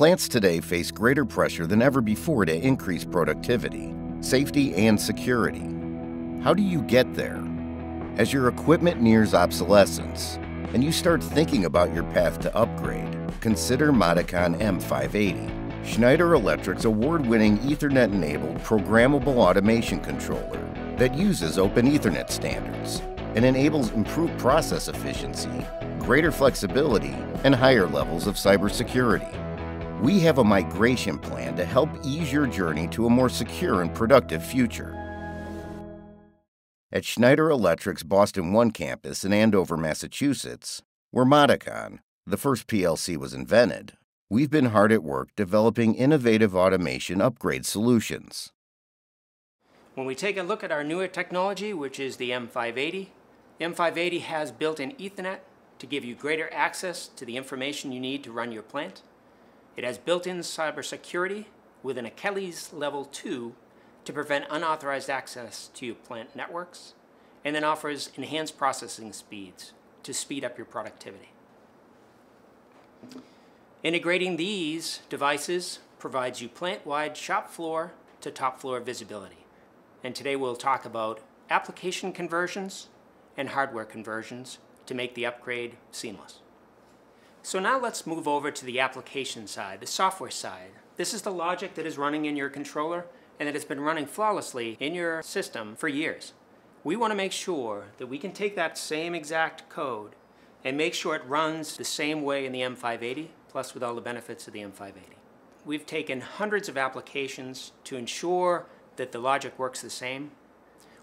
Plants today face greater pressure than ever before to increase productivity, safety, and security. How do you get there? As your equipment nears obsolescence and you start thinking about your path to upgrade, consider Modicon M580, Schneider Electric's award-winning Ethernet-enabled programmable automation controller that uses Open Ethernet standards and enables improved process efficiency, greater flexibility, and higher levels of cybersecurity. We have a migration plan to help ease your journey to a more secure and productive future. At Schneider Electric's Boston One campus in Andover, Massachusetts, where Modicon, the first PLC, was invented, we've been hard at work developing innovative automation upgrade solutions. When we take a look at our newer technology, which is the M580, M580 has built-in Ethernet to give you greater access to the information you need to run your plant. It has built-in cybersecurity with an Achilles Level 2 to prevent unauthorized access to your plant networks, and then offers enhanced processing speeds to speed up your productivity. Integrating these devices provides you plant-wide shop floor to top floor visibility. And today we'll talk about application conversions and hardware conversions to make the upgrade seamless. So now let's move over to the application side, the software side. This is the logic that is running in your controller and that has been running flawlessly in your system for years. We want to make sure that we can take that same exact code and make sure it runs the same way in the M580, plus with all the benefits of the M580. We've taken hundreds of applications to ensure that the logic works the same.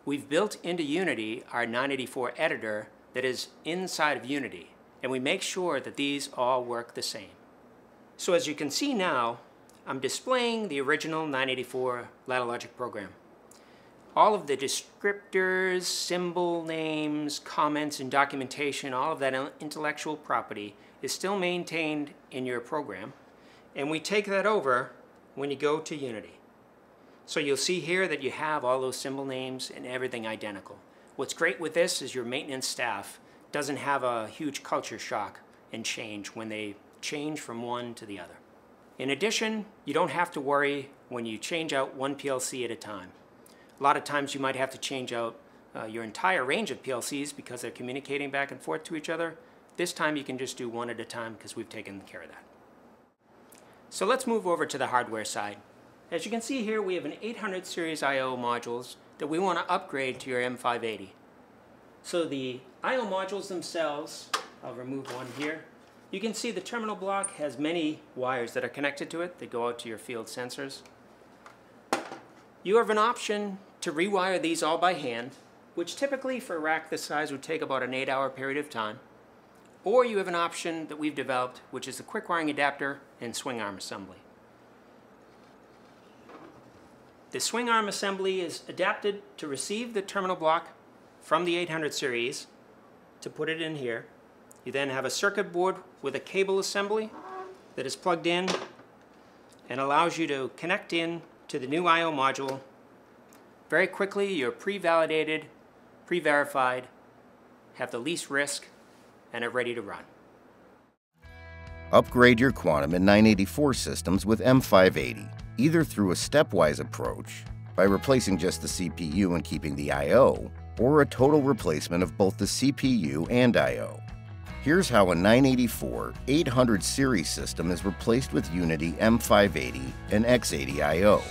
We've built into Unity our 984 editor that is inside of Unity, and we make sure that these all work the same. So as you can see now, I'm displaying the original 984 ladder logic program. All of the descriptors, symbol names, comments, and documentation, all of that intellectual property is still maintained in your program. And we take that over when you go to Unity. So you'll see here that you have all those symbol names and everything identical. What's great with this is your maintenance staff doesn't have a huge culture shock and change when they change from one to the other. In addition, you don't have to worry when you change out one PLC at a time. A lot of times you might have to change out uh, your entire range of PLCs because they're communicating back and forth to each other. This time you can just do one at a time because we've taken care of that. So let's move over to the hardware side. As you can see here, we have an 800 series I.O. modules that we want to upgrade to your M580. So the I.O. modules themselves, I'll remove one here, you can see the terminal block has many wires that are connected to it that go out to your field sensors. You have an option to rewire these all by hand, which typically for a rack this size would take about an 8 hour period of time. Or you have an option that we've developed, which is the quick wiring adapter and swing arm assembly. The swing arm assembly is adapted to receive the terminal block from the 800 series to put it in here you then have a circuit board with a cable assembly that is plugged in and allows you to connect in to the new I.O. module. Very quickly, you're pre-validated, pre-verified, have the least risk, and are ready to run. Upgrade your Quantum and 984 systems with M580, either through a stepwise approach, by replacing just the CPU and keeping the I.O., or a total replacement of both the CPU and I.O. Here's how a 984 800 series system is replaced with Unity M580 and X80IO.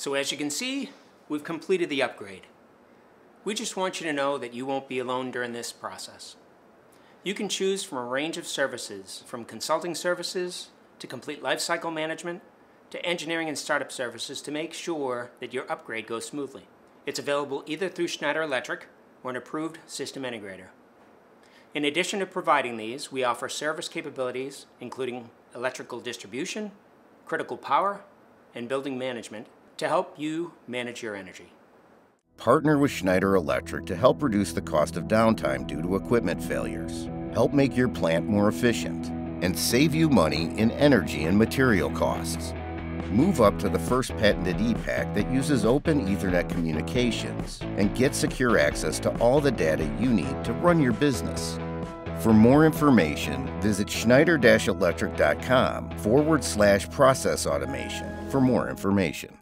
So as you can see, we've completed the upgrade. We just want you to know that you won't be alone during this process. You can choose from a range of services, from consulting services to complete lifecycle management to engineering and startup services to make sure that your upgrade goes smoothly. It's available either through Schneider Electric or an approved system integrator. In addition to providing these, we offer service capabilities including electrical distribution, critical power, and building management to help you manage your energy. Partner with Schneider Electric to help reduce the cost of downtime due to equipment failures, help make your plant more efficient, and save you money in energy and material costs. Move up to the first patented EPAC that uses open Ethernet communications and get secure access to all the data you need to run your business. For more information, visit schneider-electric.com forward slash process automation for more information.